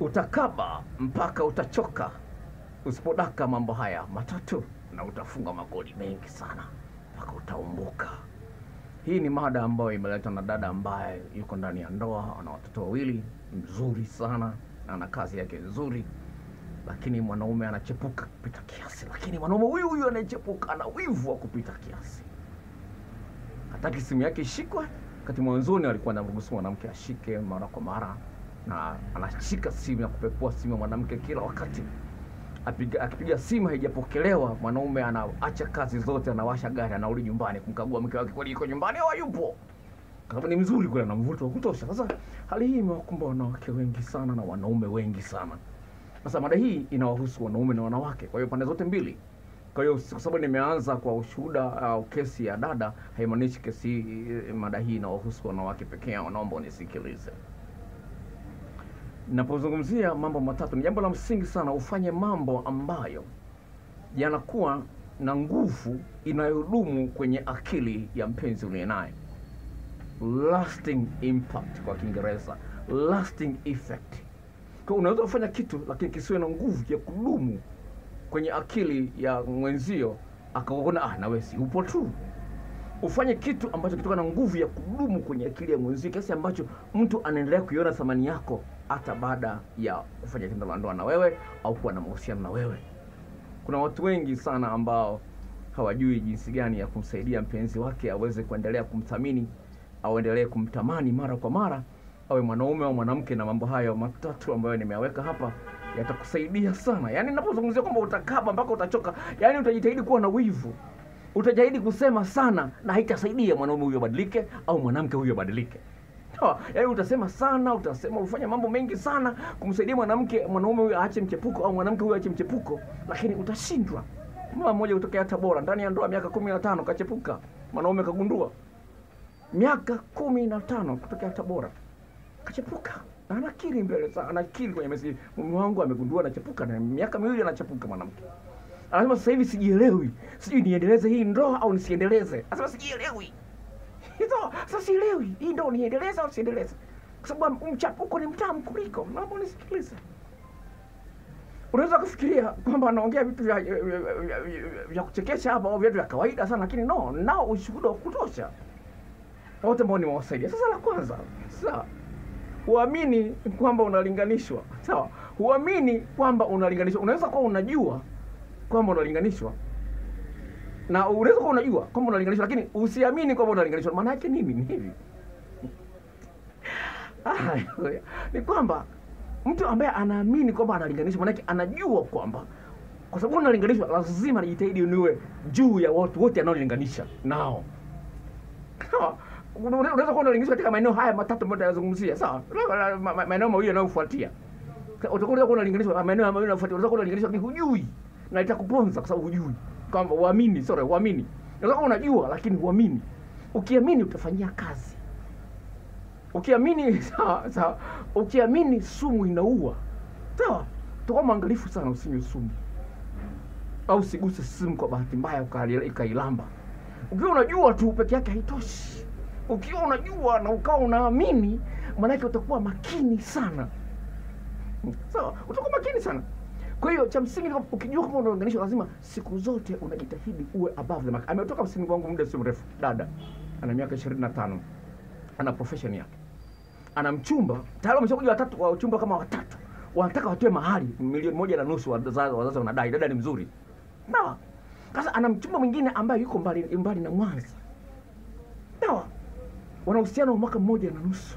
utakaba mpaka utachoka usipodaka mambo haya matatu, na utafunga magoli mengi sana mpaka utaumbuka. Hii ni mada ambayo imeletwa na dada ambaye yuko ndani ya ndoa, ana watoto wawili, mzuri sana, ana kazi yake nzuri, lakini mwanaume anachepuka kupita kiasi. Lakini mwanaume huyu huyu anayechepuka ana wivu wa kupita kiasi, hataki simu yake ishikwe. Wakati mwanzoni alikuwa anamruhusu mwanamke ashike mara kwa mara, na anashika simu ya kupekua simu ya mwanamke kila wakati. Apiga, akipiga simu haijapokelewa, mwanaume anaacha kazi zote, anawasha gari, anarudi nyumbani kumkagua mke wake kweli yuko nyumbani au hayupo, sababu ni mzuri kule na mvuto wa kutosha. Sasa hali hii imewakumba wanawake wengi sana na wanaume wengi sana. Sasa mada hii inawahusu wanaume na wanawake, kwa hiyo pande zote mbili. Kwa hiyo kwa sababu nimeanza kwa ushuhuda au uh, kesi ya dada, haimaanishi kesi hii- mada hii inawahusu wanawake pekee yao. Naomba unisikilize. Napozungumzia mambo matatu, ni jambo la msingi sana ufanye mambo ambayo yanakuwa na nguvu inayodumu kwenye akili ya mpenzi uliye naye, lasting impact kwa Kiingereza, lasting effect. Kwa unaweza kufanya kitu lakini kisiwe na nguvu ya kudumu kwenye akili ya mwenzio, akaona ah, nawe si upo tu. Ufanye kitu ambacho kitoka na nguvu ya kudumu kwenye akili ya mwenzio kiasi ambacho mtu anaendelea kuiona thamani yako hata baada ya kufanya tendo la ndoa na wewe au kuwa na mahusiano na wewe. Kuna watu wengi sana ambao hawajui jinsi gani ya kumsaidia mpenzi wake aweze kuendelea kumthamini au endelee kumtamani mara kwa mara, awe mwanaume au mwanamke. Na mambo hayo matatu ambayo nimeyaweka hapa yatakusaidia sana. Yaani ninapozungumzia kwamba utakaba mpaka utachoka, yaani utajitahidi kuwa na wivu utajitahidi kusema sana na haitasaidia mwanaume huyo abadilike au mwanamke huyo abadilike. Sawa? Yaani utasema sana, utasema ufanya mambo mengi sana kumsaidia mwanamke mwanaume huyo aache mchepuko au mwanamke huyo aache mchepuko, lakini utashindwa. Mama mmoja kutokea Tabora ndani ya ndoa miaka kumi na tano kachepuka, mwanaume kagundua miaka kumi na tano kutokea Tabora kachepuka na anakiri mbele za anakiri kwenye mesi, mume wangu amegundua anachepuka, na miaka miwili anachepuka mwanamke anasema sasa hivi sijielewi, sijui niendeleze hii ndoa au nisiendeleze. Anasema sijielewi, hizo sasa sielewi hii ndo niendeleza au siendeleza, kwa sababu mchapuko ni mtamu kuliko. Naomba unisikilize. Unaweza kufikiria kwamba anaongea vitu vya, vya, kuchekesha hapa au vitu vya kawaida sana, lakini no, nao ushuhuda wa kutosha wote ambao nimewasaidia. Sasa la kwanza, sawa, huamini kwamba unalinganishwa, sawa, huamini kwamba unalinganishwa. Unaweza kuwa unajua kwamba unalinganishwa na unaweza kuwa unajua kwamba unalinganishwa, lakini usiamini kwamba unalinganishwa. Maana yake nini? Ni hivi ni kwamba mtu ambaye anaamini kwamba analinganishwa, maana yake anajua kwamba kwa sababu unalinganishwa, lazima nijitahidi niwe juu ya watu wote anaolinganisha nao. Unaweza kuwa unalinganishwa katika maeneo haya matatu ambayo tunayazungumzia, sawa? Ma- ma- Maeneo mawili yanayofuatia utakuwa unalinganishwa na maeneo mawili yanayofuatia, unaweza kuwa unalinganishwa lakini hujui, na itakuponza kwa sababu hujui kwamba uamini, sorry, uamini. Unaweza unajua lakini uamini. Ukiamini utafanyia kazi. Ukiamini sawa sawa, ukiamini sumu inaua, sawa. Tuko mwangalifu sana, usinywe sumu au usiguse sumu kwa bahati mbaya ukailamba. Ukiwa unajua tu peke yake haitoshi. Ukiwa unajua na ukawa unaamini, maanake utakuwa makini sana sawa utakuwa makini sana kwa hiyo cha msingi kwamba ukijua kama unaunganishwa lazima siku zote unajitahidi uwe above the mark. Ametoka msingi wangu muda sio mrefu. Dada ana miaka ishirini na tano. Ana profession yake. Ana mchumba. Tayari ameshakuja watatu wa uchumba kama watatu. Wanataka watoe mahali milioni moja na nusu wazazi wazazi wanadai. Dada ni mzuri. Sawa. Sasa ana mchumba mwingine ambaye yuko mbali mbali na mwanza. Sawa. Wana uhusiano wa mwaka mmoja na nusu.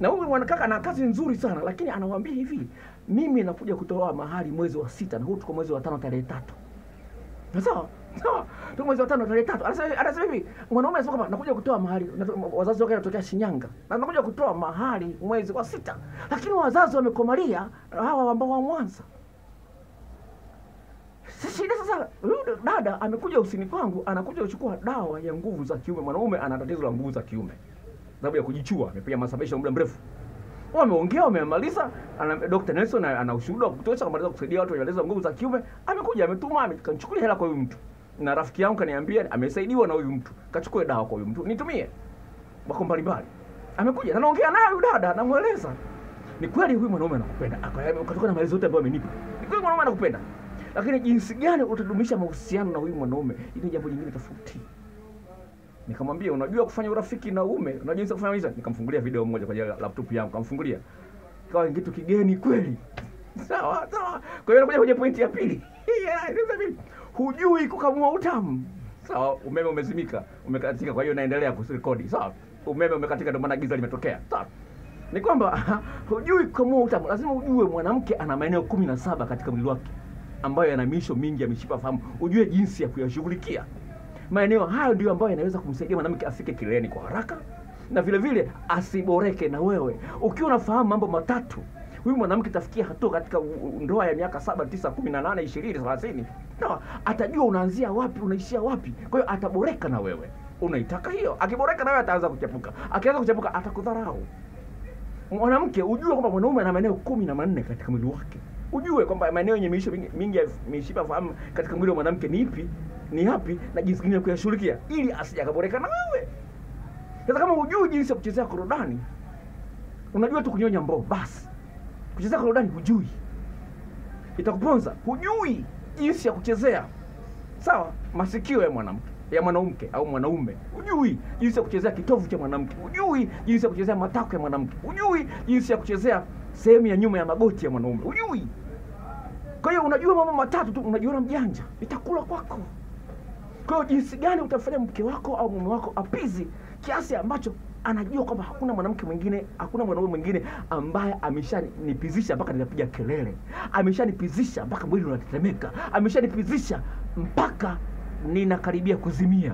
Na huyu mwanakaka ana kazi nzuri sana lakini anawaambia hivi mimi nakuja kutoa mahali mwezi wa sita na huu tuko mwezi wa tano tarehe tatu. Sawa sawa tuko mwezi wa tano tarehe tatu. Anasema hivi mwanaume anasema kwamba nakuja kutoa mahali wazazi wake wanatokea Shinyanga. Na nakuja kutoa mahali mwezi wa sita. Lakini wazazi wamekomalia hawa ambao wa Mwanza. Shida sasa, huyu dada amekuja usini kwangu, anakuja kuchukua dawa ya nguvu za kiume. Mwanaume ana tatizo la nguvu za kiume, sababu ya kujichua, amepiga masturbation muda mrefu. Wameongea, wamemaliza. Dr. Nelson ana ushuhuda wa kutosha kumaliza kusaidia watu wenye nguvu za kiume. Amekuja, ametuma, amekanichukulia hela kwa huyu mtu, na rafiki yangu kaniambia amesaidiwa na huyu mtu, kachukue dawa kwa huyu mtu, nitumie wako mbalimbali. Amekuja na naongea naye huyu dada, namweleza ni kweli huyu mwanaume anakupenda akatoka na maelezo yote ambayo amenipa ni kweli mwanaume anakupenda lakini jinsi gani utadumisha mahusiano na huyu mwanaume hili jambo jingine tofauti nikamwambia unajua kufanya urafiki na ume unajua jinsi kufanya hizo nikamfungulia video moja kwa laptop yangu kamfungulia ikawa kitu kigeni kweli. Sawa sawa. Kwa hiyo nakuja kwenye pointi ya pili. hujui kukamua utamu. Sawa umeme umezimika umekatika kwa hiyo naendelea kurekodi. Sawa umeme umekatika ndio maana giza limetokea. Sawa. Ni kwamba hujui kukamua utamu. Lazima ujue mwanamke ana maeneo kumi na saba katika mwili wake ambayo yana miisho mingi ya mishipa fahamu. Ujue jinsi ya kuyashughulikia maeneo hayo ndio ambayo yanaweza kumsaidia mwanamke afike kileleni kwa haraka na vile vile asiboreke na wewe. Ukiwa unafahamu mambo matatu huyu mwanamke tafikia hatua katika ndoa ya miaka saba tisa kumi na nane ishirini thelathini no, atajua unaanzia wapi unaishia wapi. Kwa hiyo ataboreka na wewe. Unaitaka hiyo. Akiboreka na wewe ataanza kuchepuka. Akianza kuchepuka atakudharau. Mwanamke ujue kwamba mwanaume ana maeneo kumi na manne katika mwili wake. Ujue kwamba maeneo yenye mingi, mingi ya mishipa fahamu katika mwili wa mwanamke ni ipi ni yapi? Na jinsi gani ya kuyashughulikia ili asije akaboreka na wewe sasa kama hujui jinsi ya kuchezea korodani unajua tu kunyonya mboo basi. Kuchezea korodani hujui. Itakuponza hujui jinsi ya kuchezea. Sawa? Masikio ya mwanamke ya mwanamke au mwanaume hujui jinsi ya kuchezea kitovu cha mwanamke hujui jinsi ya kuchezea matako ya mwanamke hujui jinsi ya kuchezea sehemu ya nyuma ya magoti ya mwanaume hujui. Kwa hiyo unajua mambo matatu tu unajiona mjanja itakula kwako kwa hiyo jinsi gani utafanya mke wako au mume wako apizi kiasi ambacho anajua kwamba hakuna mwanamke mwingine hakuna mwanaume mwingine ambaye ameshanipizisha mpaka ninapiga kelele ameshanipizisha mpaka mwili unatetemeka ameshanipizisha mpaka ninakaribia kuzimia.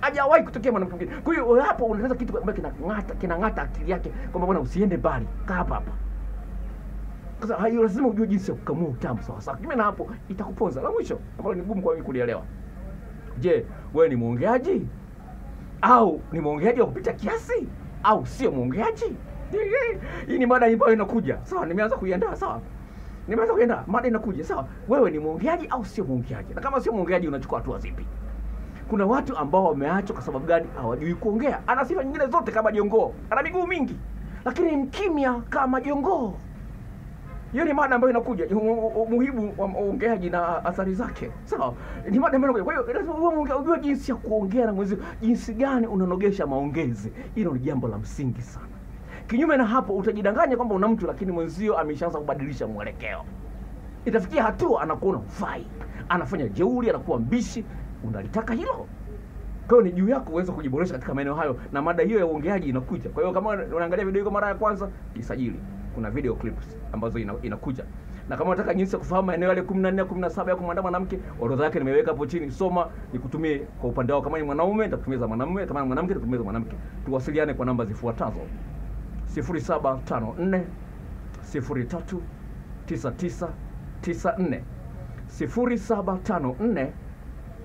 Hajawahi kutokea mwanamke mwingine. Kwa hiyo hapo unaweza kitu ambacho kinang'ata kinang'ata akili yake kwamba bwana usiende mbali kaa hapa hapa. Sasa hayo lazima ujue jinsi ya kukamua utamu sawa sawa. Kimena hapo itakuponza. La mwisho ambalo ni gumu kwa mimi kulielewa je wewe ni mwongeaji? Au ni mwongeaji wa kupita kiasi? Au sio mwongeaji? Hii ni mada ambayo inakuja. Sawa nimeanza kuiandaa sawa. Nimeanza kuiandaa mada inakuja. Sawa wewe ni mwongeaji au sio mwongeaji? Na kama sio mwongeaji unachukua hatua zipi? Kuna watu ambao wameachwa kwa sababu gani? Hawajui kuongea. Ana sifa nyingine zote kama jongoo. Ana miguu mingi. Lakini mkimya kama jongoo hiyo ni mada ambayo inakuja. Umuhimu wa uongeaji na athari zake. Sawa? Ni mada ambayo inakuja. Kwa hiyo lazima uwe mwongea- ujue jinsi ya kuongea na mwenzio jinsi gani unanogesha maongezi. Hilo ni jambo la msingi sana. Kinyume na hapo utajidanganya kwamba una mtu lakini mwenzio ameshaanza kubadilisha mwelekeo. Itafikia hatua anakuona ufai anafanya jeuri anakuwa mbishi. Unalitaka hilo? Kwa hiyo ni juu yako uweze kujiboresha katika maeneo hayo na mada hiyo ya uongeaji inakuja. Kwa hiyo kama unaangalia video kwa mara ya kwanza jisajili kuna video clips ambazo ina, inakuja. Na kama unataka jinsi ya kufahamu maeneo yale 14 17 ya kumwandaa mwanamke orodha yake nimeweka hapo chini. Soma nikutumie kwa upande wao kama ni mwanaume nitakutumia za mwanamume. Kama ni mwanamke nitakutumia za mwanamke. Tuwasiliane kwa namba zifuatazo. 0754 03 9994 0754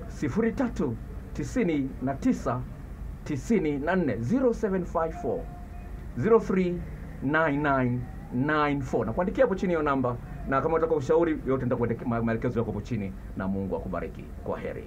sifuri tatu tisini na tisa tisini na nne. zero seven five four zero three nine nine nine four. Na kuandikia hapo chini hiyo namba na kama unataka ushauri yote nitakuelekea maelekezo yako hapo chini na mungu akubariki. Kwa heri